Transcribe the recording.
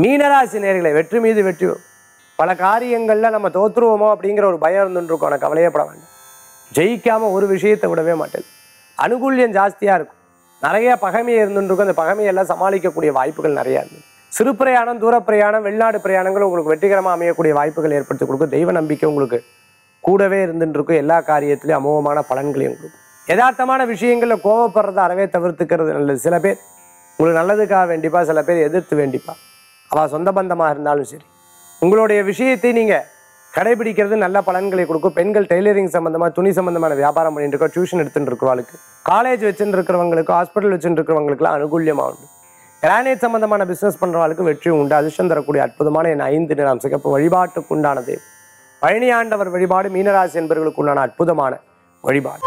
மீனராசி நேர்களை வெற்றி மீது வெற்றி பல காரியங்களில் நம்ம தோற்றுருவோமோ அப்படிங்கிற ஒரு பயம் இருந்துருக்கும் ஆனால் கவலையப்பட வேண்டாம். ஜெயிக்காம ஒரு விஷயத்தை விடவே மாட்டேன். அனுகூல்யம் ஜாஸ்தியாக இருக்கும். நிறைய பகமையை இருந்துருக்கும் அந்த பகமையெல்லாம் சமாளிக்கக்கூடிய வாய்ப்புகள் நிறையா இருந்தது சிறு பிரயாணம் தூர பிரயாணம் வெளிநாடு பிரயாணங்கள் உங்களுக்கு வெற்றிகரமாக அமையக்கூடிய வாய்ப்புகள் ஏற்படுத்தி கொடுக்கும். தெய்வ நம்பிக்கை உங்களுக்கு கூடவே இருந்துருக்கும் இருக்கும் எல்லா காரியத்திலையும் அமோகமான பலன்களையும் கொடுக்கும். யதார்த்தமான விஷயங்களில் கோவப்படுறத அறவே தவிர்த்துக்கிறது நல்லது. சில பேர் உங்களுக்கு நல்லதுக்காக வேண்டிப்பா சில பேர் எதிர்த்து வேண்டிப்பா. அவள் சொந்த பந்தமாக இருந்தாலும் சரி. உங்களுடைய விஷயத்தை நீங்கள் கடைபிடிக்கிறது நல்ல பலன்களை கொடுக்கும். பெண்கள் டெய்லரிங் சம்மந்தமாக துணி சம்மந்தமான வியாபாரம் பண்ணிட்டு இருக்கோம். டியூஷன் எடுத்துட்டு இருக்கிறவங்களுக்கு காலேஜ் வச்சுட்டு இருக்கிறவங்களுக்கு ஹாஸ்பிட்டல் வச்சுட்டு இருக்கிறவங்களுக்குலாம் அனுகூலியமாக உண்டு. கிரானைட் சம்பந்தமான பிசினஸ் பண்ணுறவங்களுக்கு வெற்றி உண்டு. அதிர்ஷ்டம் தரக்கூடிய அற்புதமான என் ஐந்து நிறம் சிகப்பு வழிபாட்டுக்கு உண்டானது. பழனியாண்டவர் வழிபாடு மீனராசி என்பவர்களுக்கு உண்டான அற்புதமான வழிபாடு.